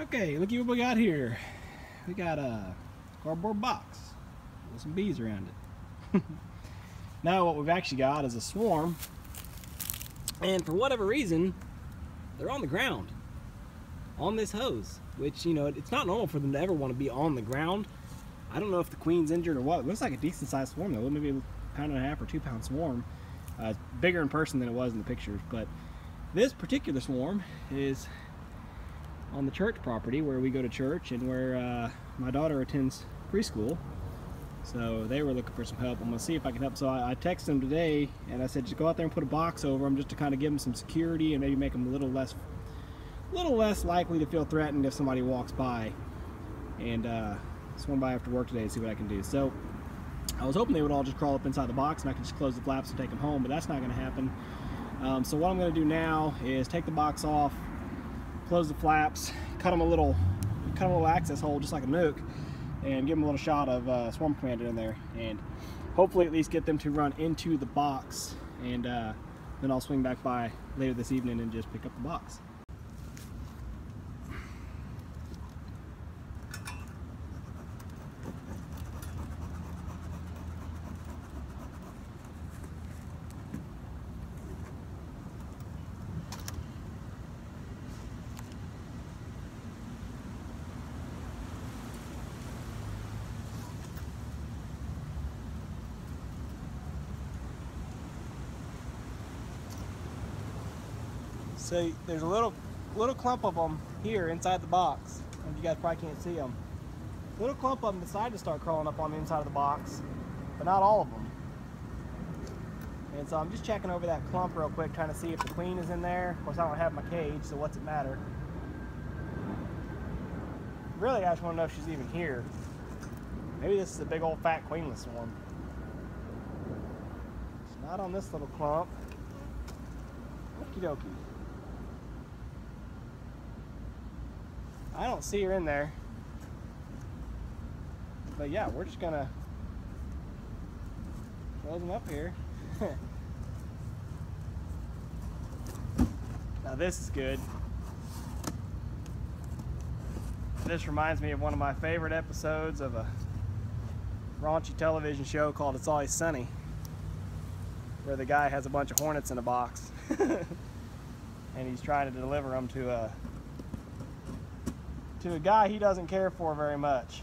Okay, look at what we got here. We got a cardboard box with some bees around it. now what we've actually got is a swarm and for whatever reason they're on the ground on this hose which you know it's not normal for them to ever want to be on the ground I don't know if the queen's injured or what it looks like a decent sized swarm though maybe a pound and a half or two pound swarm uh, bigger in person than it was in the pictures but this particular swarm is on the church property where we go to church and where uh, my daughter attends preschool. So they were looking for some help. I'm gonna see if I can help. So I, I texted them today and I said just go out there and put a box over them just to kind of give them some security and maybe make them a little less, little less likely to feel threatened if somebody walks by. And uh, swim by after work today to see what I can do. So I was hoping they would all just crawl up inside the box and I could just close the flaps and take them home, but that's not gonna happen. Um, so what I'm gonna do now is take the box off, close the flaps, cut them a little, cut them a little access hole just like a nuc, and give them a little shot of uh, Swarm Commander in there, and hopefully at least get them to run into the box, and uh, then I'll swing back by later this evening and just pick up the box. So there's a little little clump of them here inside the box. And you guys probably can't see them. Little clump of them decided to start crawling up on the inside of the box, but not all of them. And so I'm just checking over that clump real quick, trying to see if the queen is in there. Of course, I don't have my cage, so what's it matter? Really, I just want to know if she's even here. Maybe this is a big old fat queenless swarm. It's not on this little clump. Okie dokie. I don't see her in there. But yeah, we're just gonna close them up here. now this is good. This reminds me of one of my favorite episodes of a raunchy television show called It's Always Sunny, where the guy has a bunch of hornets in a box, and he's trying to deliver them to a to a guy he doesn't care for very much.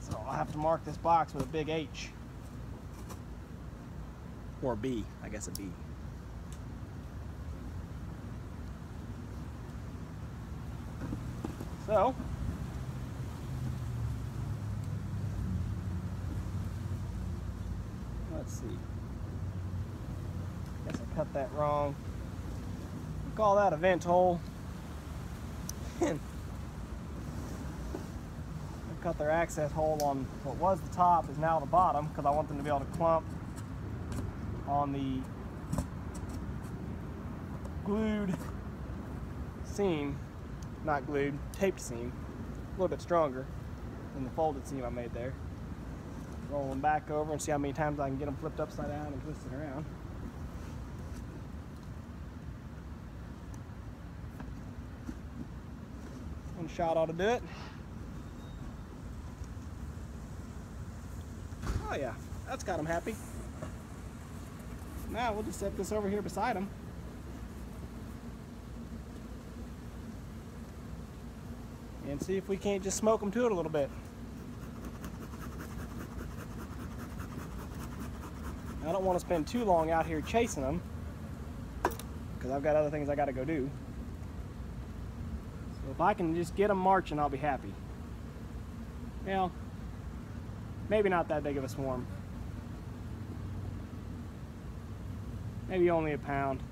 So I'll have to mark this box with a big H. Or B, I guess a B. So, let's see. I Guess I cut that wrong call that a vent hole. and cut their access hole on what was the top is now the bottom because I want them to be able to clump on the glued seam, not glued, taped seam, a little bit stronger than the folded seam I made there. Roll them back over and see how many times I can get them flipped upside down and twisted around. One shot ought to do it. Oh yeah, that's got them happy. Now we'll just set this over here beside them. And see if we can't just smoke them to it a little bit. I don't want to spend too long out here chasing them because I've got other things I got to go do. If I can just get them marching, I'll be happy. Well, maybe not that big of a swarm. Maybe only a pound.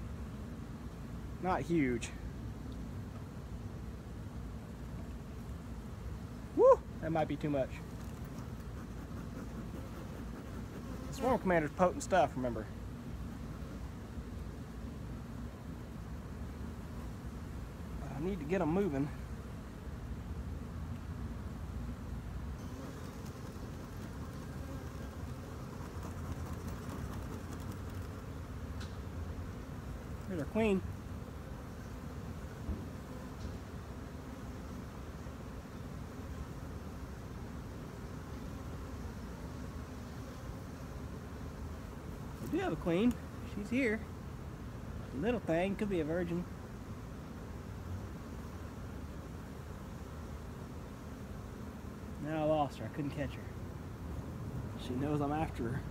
Not huge. Woo! That might be too much. Swarm Commander's potent stuff, remember. need to get them moving. There's our queen. We do have a queen. She's here. Little thing, could be a virgin. Lost her. I couldn't catch her. She knows I'm after her.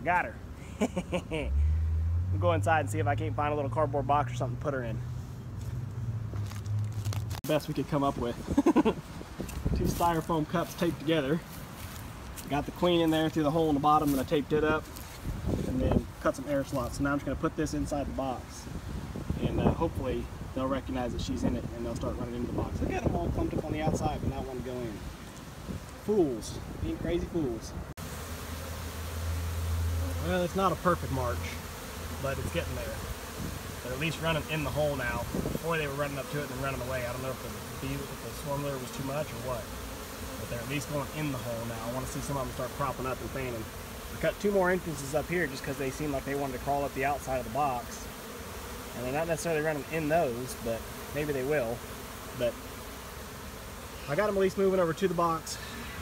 I got her. we'll go inside and see if I can't find a little cardboard box or something to put her in. Best we could come up with. Two styrofoam cups taped together. Got the queen in there through the hole in the bottom and I taped it up and then cut some air slots. So now I'm just going to put this inside the box and uh, hopefully they'll recognize that she's in it and they'll start running into the box. I got them all clumped up on the outside but not want to go in. Fools, being crazy fools. Well, it's not a perfect march, but it's getting there. They're at least running in the hole now. Before they were running up to it and then running away. I don't know if the if the swarm lure was too much or what. But they're at least going in the hole now. I want to see some of them start cropping up and fanning. I cut two more entrances up here just because they seem like they wanted to crawl up the outside of the box. And they're not necessarily running in those, but maybe they will. But I got them at least moving over to the box.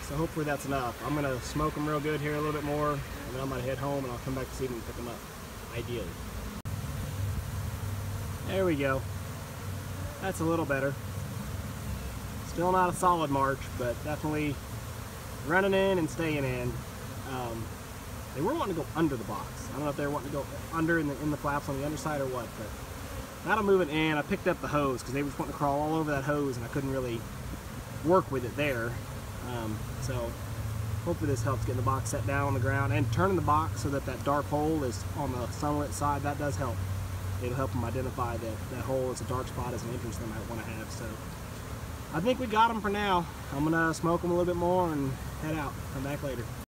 So hopefully that's enough. I'm gonna smoke them real good here a little bit more, and then I'm gonna head home and I'll come back this evening and pick them up, ideally. There we go. That's a little better. Still not a solid march, but definitely running in and staying in. Um, they were wanting to go under the box. I don't know if they were wanting to go under in the, in the flaps on the underside or what, but now I'm moving in. I picked up the hose because they were just wanting to crawl all over that hose and I couldn't really work with it there. Um, so hopefully this helps getting the box set down on the ground and turning the box so that that dark hole is on the sunlit side. That does help. It'll help them identify that that hole is a dark spot as an entrance they might want to have. So I think we got them for now. I'm gonna smoke them a little bit more and head out. Come back later.